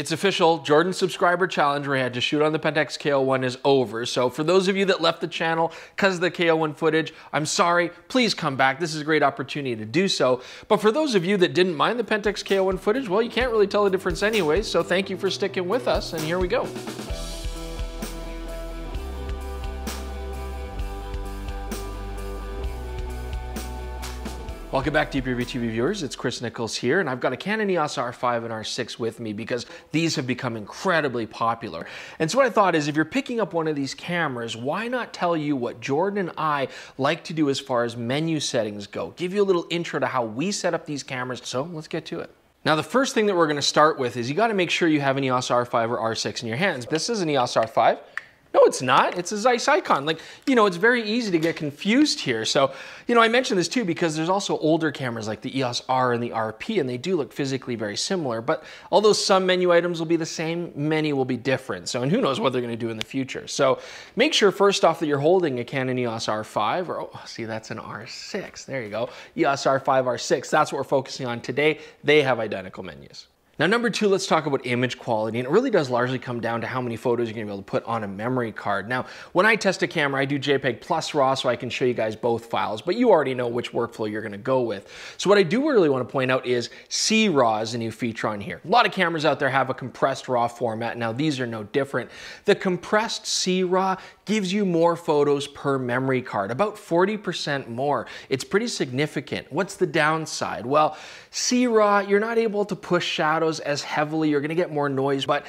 It's official, Jordan subscriber challenge where I had to shoot on the Pentax K-01 is over. So for those of you that left the channel because of the K-01 footage, I'm sorry, please come back. This is a great opportunity to do so. But for those of you that didn't mind the Pentax K-01 footage, well, you can't really tell the difference anyway. So thank you for sticking with us and here we go. Welcome back DPReview TV viewers, it's Chris Nichols here, and I've got a Canon EOS R5 and R6 with me because these have become incredibly popular. And so what I thought is if you're picking up one of these cameras, why not tell you what Jordan and I like to do as far as menu settings go? Give you a little intro to how we set up these cameras, so let's get to it. Now the first thing that we're gonna start with is you gotta make sure you have an EOS R5 or R6 in your hands. This is an EOS R5. No, it's not. It's a Zeiss Icon. Like, you know, it's very easy to get confused here. So, you know, I mentioned this too because there's also older cameras like the EOS R and the RP, and they do look physically very similar. But although some menu items will be the same, many will be different. So, and who knows what they're going to do in the future. So, make sure first off that you're holding a Canon EOS R5, or oh, see, that's an R6. There you go. EOS R5, R6. That's what we're focusing on today. They have identical menus. Now, number two, let's talk about image quality. And it really does largely come down to how many photos you're gonna be able to put on a memory card. Now, when I test a camera, I do JPEG plus RAW so I can show you guys both files, but you already know which workflow you're gonna go with. So what I do really wanna point out is C-RAW is a new feature on here. A lot of cameras out there have a compressed RAW format. Now, these are no different. The compressed C-RAW gives you more photos per memory card, about 40% more. It's pretty significant. What's the downside? Well, C-RAW, you're not able to push shadows as heavily. You're gonna get more noise, but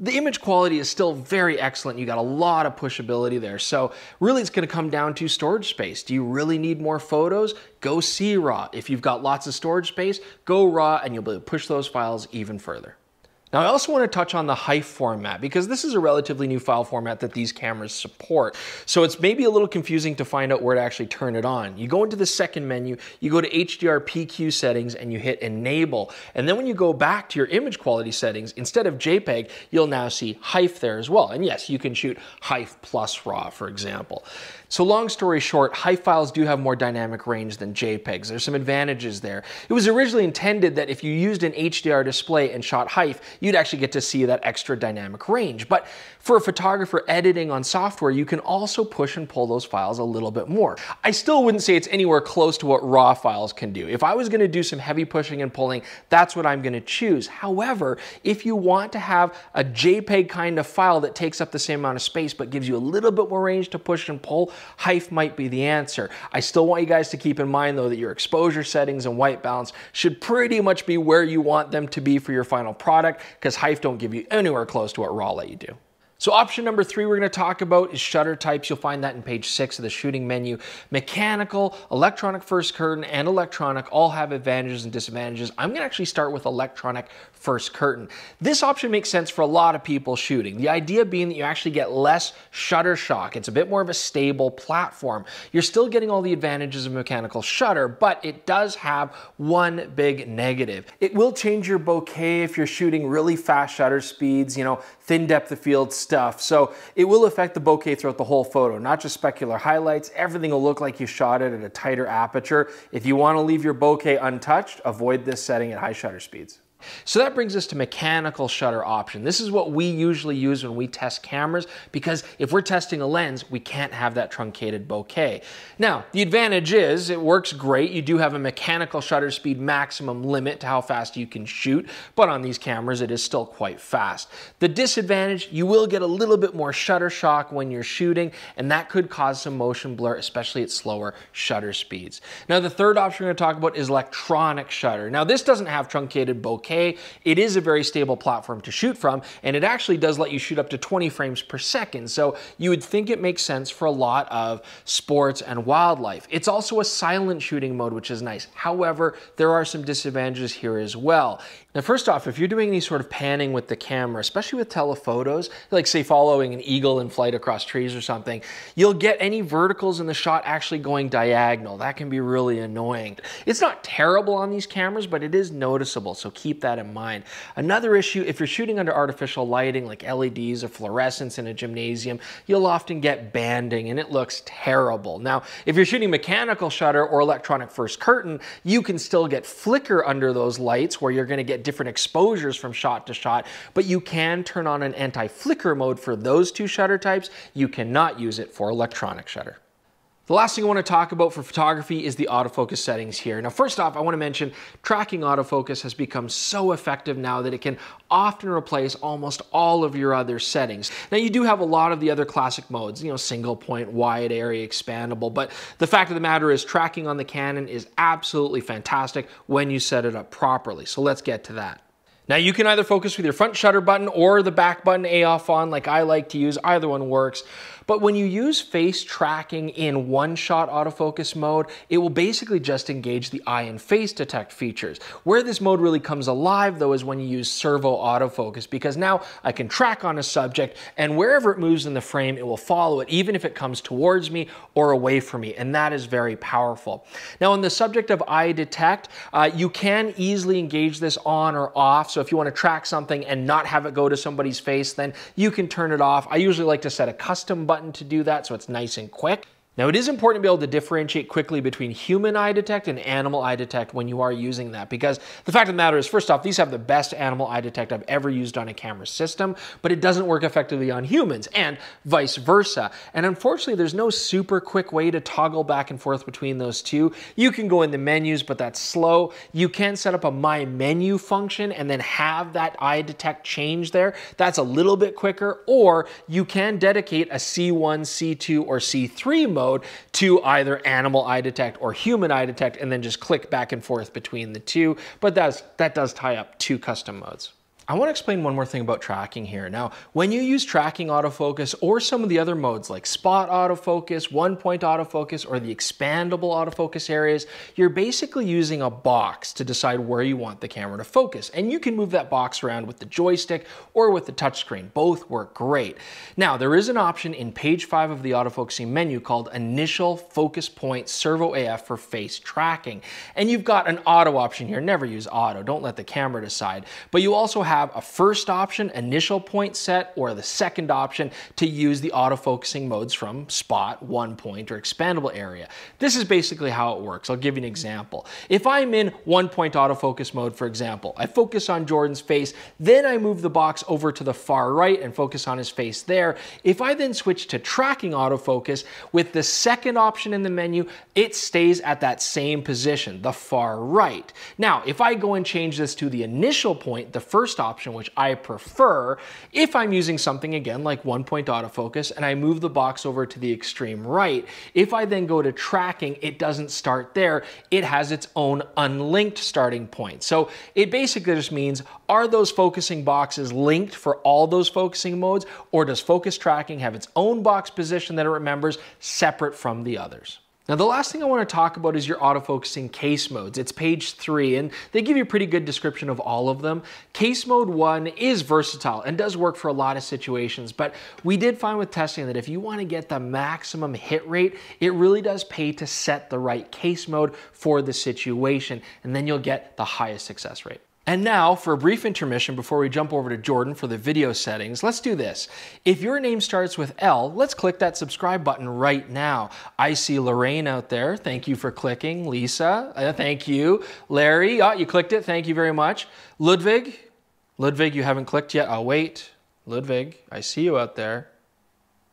the image quality is still very excellent. You got a lot of pushability there. So really it's gonna come down to storage space. Do you really need more photos? Go C-RAW. If you've got lots of storage space, go RAW and you'll be able to push those files even further. Now I also want to touch on the HEIF format because this is a relatively new file format that these cameras support. So it's maybe a little confusing to find out where to actually turn it on. You go into the second menu, you go to HDR PQ settings and you hit enable. And then when you go back to your image quality settings, instead of JPEG, you'll now see HEIF there as well. And yes, you can shoot HEIF plus RAW, for example. So long story short, HEIF files do have more dynamic range than JPEGs. There's some advantages there. It was originally intended that if you used an HDR display and shot HEIF, you'd actually get to see that extra dynamic range. But for a photographer editing on software, you can also push and pull those files a little bit more. I still wouldn't say it's anywhere close to what RAW files can do. If I was gonna do some heavy pushing and pulling, that's what I'm gonna choose. However, if you want to have a JPEG kind of file that takes up the same amount of space but gives you a little bit more range to push and pull, HEIF might be the answer. I still want you guys to keep in mind though that your exposure settings and white balance should pretty much be where you want them to be for your final product because HEIF don't give you anywhere close to what RAW let you do. So option number three we're going to talk about is shutter types. You'll find that in page six of the shooting menu. Mechanical, electronic first curtain, and electronic all have advantages and disadvantages. I'm going to actually start with electronic first curtain. This option makes sense for a lot of people shooting. The idea being that you actually get less shutter shock. It's a bit more of a stable platform. You're still getting all the advantages of mechanical shutter, but it does have one big negative. It will change your bokeh if you're shooting really fast shutter speeds, you know, thin depth of field stuff. So it will affect the bokeh throughout the whole photo, not just specular highlights. Everything will look like you shot it at a tighter aperture. If you want to leave your bokeh untouched, avoid this setting at high shutter speeds. So that brings us to mechanical shutter option. This is what we usually use when we test cameras because if we're testing a lens, we can't have that truncated bokeh. Now, the advantage is it works great. You do have a mechanical shutter speed maximum limit to how fast you can shoot, but on these cameras, it is still quite fast. The disadvantage, you will get a little bit more shutter shock when you're shooting, and that could cause some motion blur, especially at slower shutter speeds. Now, the third option we're gonna talk about is electronic shutter. Now, this doesn't have truncated bokeh, it is a very stable platform to shoot from, and it actually does let you shoot up to 20 frames per second. So you would think it makes sense for a lot of sports and wildlife. It's also a silent shooting mode, which is nice. However, there are some disadvantages here as well. Now, first off, if you're doing any sort of panning with the camera, especially with telephotos, like say following an eagle in flight across trees or something, you'll get any verticals in the shot actually going diagonal. That can be really annoying. It's not terrible on these cameras, but it is noticeable, so keep that in mind. Another issue, if you're shooting under artificial lighting like LEDs or fluorescence in a gymnasium, you'll often get banding and it looks terrible. Now, if you're shooting mechanical shutter or electronic first curtain, you can still get flicker under those lights where you're gonna get different exposures from shot to shot, but you can turn on an anti-flicker mode for those two shutter types. You cannot use it for electronic shutter. The last thing I want to talk about for photography is the autofocus settings here. Now, first off, I want to mention tracking autofocus has become so effective now that it can often replace almost all of your other settings. Now, you do have a lot of the other classic modes, you know, single point, wide area, expandable, but the fact of the matter is tracking on the Canon is absolutely fantastic when you set it up properly. So let's get to that. Now you can either focus with your front shutter button or the back button AF-ON like I like to use, either one works. But when you use face tracking in one-shot autofocus mode, it will basically just engage the eye and face detect features. Where this mode really comes alive though is when you use servo autofocus because now I can track on a subject and wherever it moves in the frame, it will follow it even if it comes towards me or away from me and that is very powerful. Now on the subject of eye detect, uh, you can easily engage this on or off. So if you want to track something and not have it go to somebody's face, then you can turn it off. I usually like to set a custom button button to do that so it's nice and quick. Now it is important to be able to differentiate quickly between human eye detect and animal eye detect when you are using that because the fact of the matter is first off these have the best animal eye detect I've ever used on a camera system but it doesn't work effectively on humans and vice versa and unfortunately there's no super quick way to toggle back and forth between those two. You can go in the menus but that's slow. You can set up a my menu function and then have that eye detect change there. That's a little bit quicker or you can dedicate a C1, C2 or C3 mode mode to either animal eye detect or human eye detect and then just click back and forth between the two. But that's, that does tie up two custom modes. I want to explain one more thing about tracking here. Now, when you use tracking autofocus or some of the other modes like spot autofocus, one point autofocus, or the expandable autofocus areas, you're basically using a box to decide where you want the camera to focus. And you can move that box around with the joystick or with the touchscreen. Both work great. Now, there is an option in page five of the autofocusing menu called Initial Focus Point Servo AF for face tracking. And you've got an auto option here. Never use auto. Don't let the camera decide. But you also have have a first option, initial point set, or the second option to use the autofocusing modes from spot, one point, or expandable area. This is basically how it works. I'll give you an example. If I'm in one point autofocus mode, for example, I focus on Jordan's face, then I move the box over to the far right and focus on his face there. If I then switch to tracking autofocus, with the second option in the menu, it stays at that same position, the far right. Now, if I go and change this to the initial point, the first option, which I prefer, if I'm using something again like one point autofocus and I move the box over to the extreme right, if I then go to tracking, it doesn't start there. It has its own unlinked starting point. So it basically just means, are those focusing boxes linked for all those focusing modes or does focus tracking have its own box position that it remembers separate from the others? Now the last thing I want to talk about is your autofocusing case modes. It's page three and they give you a pretty good description of all of them. Case mode one is versatile and does work for a lot of situations, but we did find with testing that if you want to get the maximum hit rate, it really does pay to set the right case mode for the situation and then you'll get the highest success rate. And now, for a brief intermission before we jump over to Jordan for the video settings, let's do this. If your name starts with L, let's click that subscribe button right now. I see Lorraine out there. Thank you for clicking. Lisa, uh, thank you. Larry, oh, you clicked it. Thank you very much. Ludwig, Ludwig, you haven't clicked yet. I'll wait. Ludwig, I see you out there.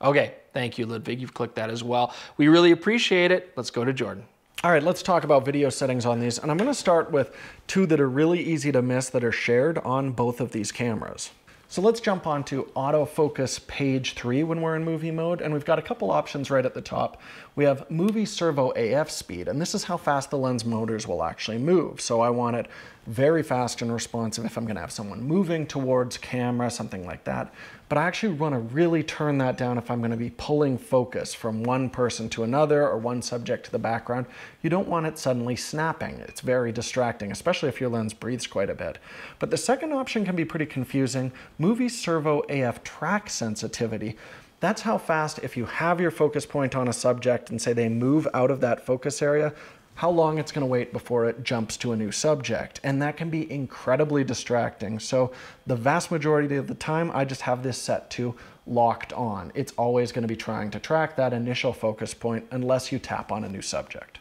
Okay, thank you, Ludwig. You've clicked that as well. We really appreciate it. Let's go to Jordan. All right, let's talk about video settings on these. And I'm gonna start with two that are really easy to miss that are shared on both of these cameras. So let's jump on to autofocus page three when we're in movie mode. And we've got a couple options right at the top. We have movie servo AF speed, and this is how fast the lens motors will actually move. So I want it very fast and responsive if I'm gonna have someone moving towards camera, something like that. But I actually wanna really turn that down if I'm gonna be pulling focus from one person to another or one subject to the background. You don't want it suddenly snapping. It's very distracting, especially if your lens breathes quite a bit. But the second option can be pretty confusing. Movie servo AF track sensitivity. That's how fast, if you have your focus point on a subject and say they move out of that focus area, how long it's going to wait before it jumps to a new subject. And that can be incredibly distracting. So the vast majority of the time, I just have this set to locked on. It's always going to be trying to track that initial focus point unless you tap on a new subject.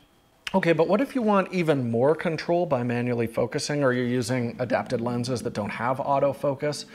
Okay, but what if you want even more control by manually focusing or you're using adapted lenses that don't have autofocus?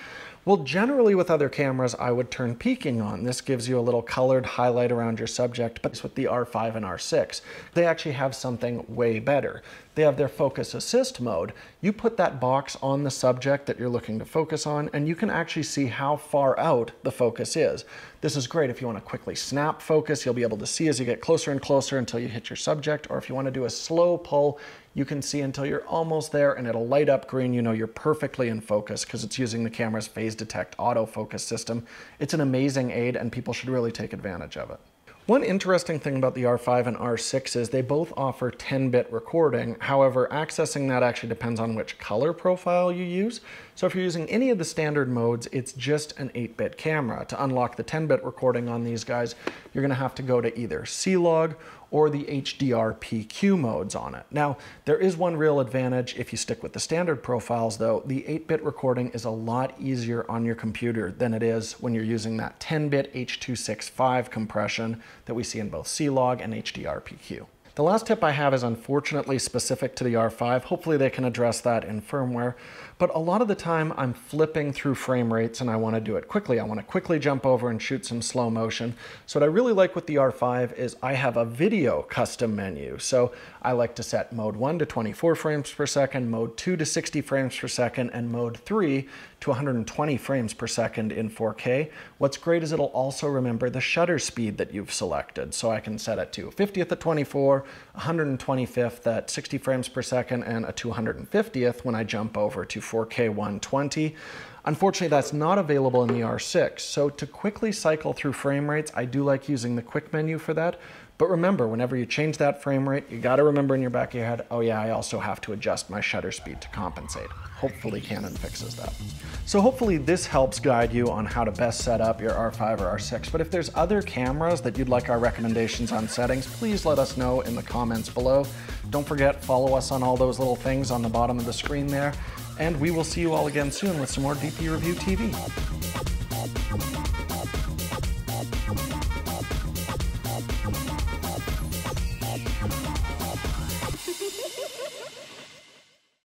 Well, generally with other cameras, I would turn peaking on. This gives you a little colored highlight around your subject, but with the R5 and R6, they actually have something way better. They have their focus assist mode. You put that box on the subject that you're looking to focus on, and you can actually see how far out the focus is. This is great if you want to quickly snap focus. You'll be able to see as you get closer and closer until you hit your subject, or if you want to do a slow pull, you can see until you're almost there and it'll light up green. You know you're perfectly in focus because it's using the camera's phase detect autofocus system. It's an amazing aid and people should really take advantage of it. One interesting thing about the R5 and R6 is they both offer 10-bit recording. However, accessing that actually depends on which color profile you use. So if you're using any of the standard modes, it's just an 8-bit camera. To unlock the 10-bit recording on these guys, you're gonna have to go to either C-Log or the HDR PQ modes on it. Now, there is one real advantage if you stick with the standard profiles though. The 8-bit recording is a lot easier on your computer than it is when you're using that 10-bit H.265 compression that we see in both C-Log and HDR PQ. The last tip I have is unfortunately specific to the R5. Hopefully they can address that in firmware. But a lot of the time I'm flipping through frame rates and I want to do it quickly. I want to quickly jump over and shoot some slow motion. So what I really like with the R5 is I have a video custom menu. So I like to set mode 1 to 24 frames per second, mode 2 to 60 frames per second, and mode 3 to 120 frames per second in 4K. What's great is it'll also remember the shutter speed that you've selected. So I can set it to 50th at 24, 125th at 60 frames per second, and a 250th when I jump over to 4K 120. Unfortunately, that's not available in the R6. So to quickly cycle through frame rates, I do like using the quick menu for that. But remember, whenever you change that frame rate, you gotta remember in your back of your head, oh yeah, I also have to adjust my shutter speed to compensate. Hopefully Canon fixes that. So hopefully this helps guide you on how to best set up your R5 or R6. But if there's other cameras that you'd like our recommendations on settings, please let us know in the comments below. Don't forget, follow us on all those little things on the bottom of the screen there. And we will see you all again soon with some more DP Review TV.